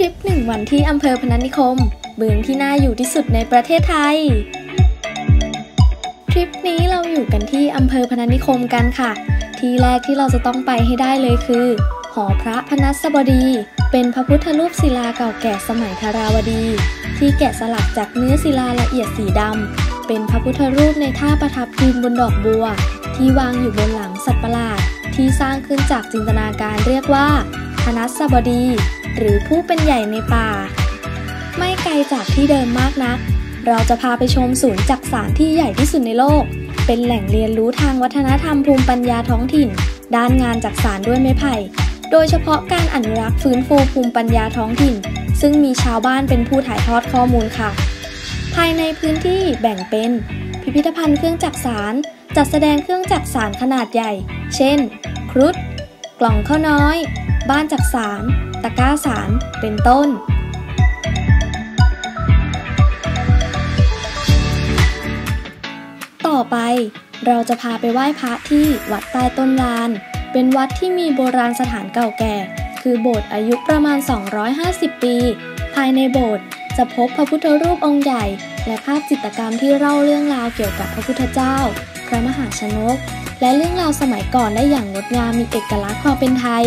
ทริปหนึ่งวันที่อำเภอพนัสนิคมเมืองที่น่าอยู่ที่สุดในประเทศไทย ทริปนี้เราอยู่กันที่อำเภอพนัสนิคมกันค่ะ ที่แรกที่เราจะต้องไปให้ได้เลยคือ หอพระพนัสบดี เป็นพระพุทธรูปศิลาเก่าแก่สมัยธาราวดี ที่แกะสลักจากเนื้อศิลาละเอียดสีดำเป็นพระพุทธรูปในท่าประทับยืนบนดอกบัว ที่วางอยู่บนหลังสัตว์ประหลาด ที่สร้างขึ้นจากจินตนาการเรียกว่าพนัสบดี หรือผู้เป็นใหญ่ในป่า ไม่ไกลจากที่เดิมมากนัก เราจะพาไปชมศูนย์จักสารที่ใหญ่ที่สุดในโลก เป็นแหล่งเรียนรู้ทางวัฒนธรรมภูมิปัญญาท้องถิ่น ด้านงานจักสารด้วยไม้ไผ่ โดยเฉพาะการอนุรักษ์ฟื้นฟูภูมิปัญญาท้องถิ่น ซึ่งมีชาวบ้านเป็นผู้ถ่ายทอดข้อมูลค่ะ ภายในพื้นที่แบ่งเป็น พิพิธภัณฑ์เครื่องจักสารจัดแสดงเครื่องจักสารขนาดใหญ่ เช่น ครุฑ กล่องข้าวน้อย บ้านจักสารตะกร้าสาร เป็นต้น ต่อไปเราจะพาไปไหว้พระที่วัดใต้ต้นลาน เป็นวัดที่มีโบราณสถานเก่าแก่ คือโบสถ์อายุประมาณ 250 ปี ภายในโบสถ์จะพบพระพุทธรูปองค์ใหญ่ และภาพจิตรกรรมที่เล่าเรื่องราวเกี่ยวกับพระพุทธเจ้า พระมหาชนก และเรื่องราวสมัยก่อนได้อย่างงดงามมีเอกลักษณ์ความเป็นไทย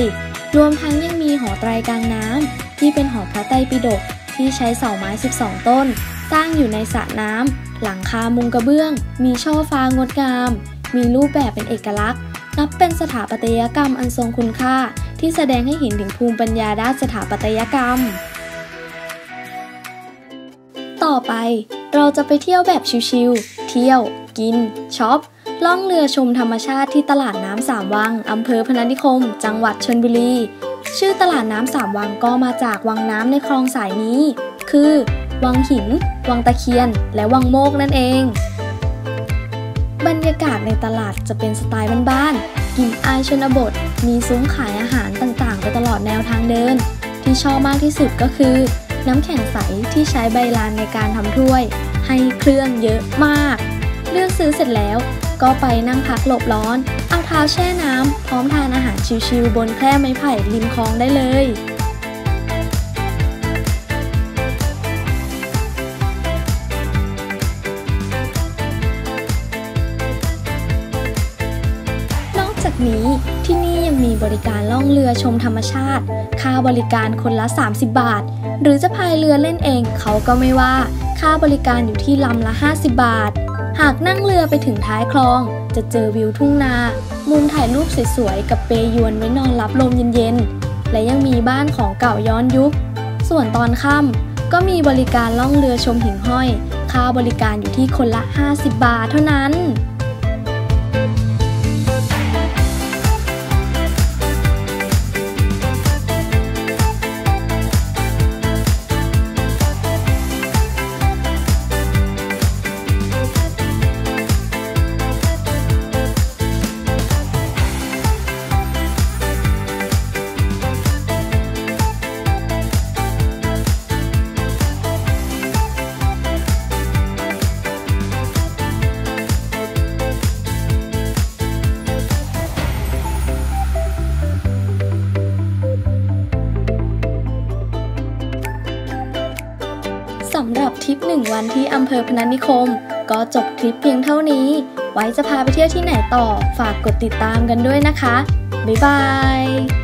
รวมทั้งยังมีหอไตรกลางน้ำที่เป็นหอพระไตรปิฎกที่ใช้เสาไม้ 12 ต้น สร้างอยู่ในสระน้ำหลังคามุงกระเบื้อง มีช่อฟ้างดงาม มีรูปแบบเป็นเอกลักษณ์ นับเป็นสถาปัตยกรรมอันทรงคุณค่า ที่แสดงให้เห็นถึงภูมิปัญญาด้านสถาปัตยกรรม ต่อไปเราจะไปเที่ยวแบบชิลๆเที่ยว กินช็อป ล่องเรือชมธรรมชาติที่ตลาดน้ำสามวังอำเภอพนัสนิคม จังหวัดชลบุรี ชื่อตลาดน้ำสามวังก็มาจากวังน้ำในคลองสายนี้ คือ วังหิน วังตะเคียน และวังโมกนั่นเอง บรรยากาศในตลาดจะเป็นสไตล์บ้านๆกลิ่นอายชนบท มีซุ้มขายอาหารต่างๆ ไปตลอดแนวทางเดิน ที่ชอบมากที่สุดก็คือ น้ำแข็งใสที่ใช้ใบลานในการทำถ้วย ให้เครื่องเยอะมาก เลือกซื้อเสร็จแล้ว ก็ไปนั่งพักหลบร้อน เอาเท้าแช่น้ำพร้อมทานอาหารชิวๆบนแคร่ไม้ไผ่ริมคลองได้เลยนอกจากนี้ที่นี่ยังมีบริการล่องเรือชมธรรมชาติ ค่าบริการคนละ 30 บาท หรือจะพายเรือเล่นเองเขาก็ไม่ว่า ค่าบริการอยู่ที่ลำละ 50 บาท หากนั่งเรือไปถึงท้ายคลอง จะเจอวิวทุ่งนา มุมถ่ายรูปสวยๆ กับเปยวนไว้นอนรับลมเย็นๆ และยังมีบ้านของเก่าย้อนยุค ส่วนตอนค่ำก็มีบริการล่องเรือชมหิ่งห้อย ค่าบริการอยู่ที่คนละ 50 บาทเท่านั้น ริปหนึ่งวันที่อำเภอพนัสนิคม ก็จบทริปเพียงเท่านี้ ไว้จะพาไปเที่ยวที่ไหนต่อ ฝากกดติดตามกันด้วยนะคะ บ๊ายบาย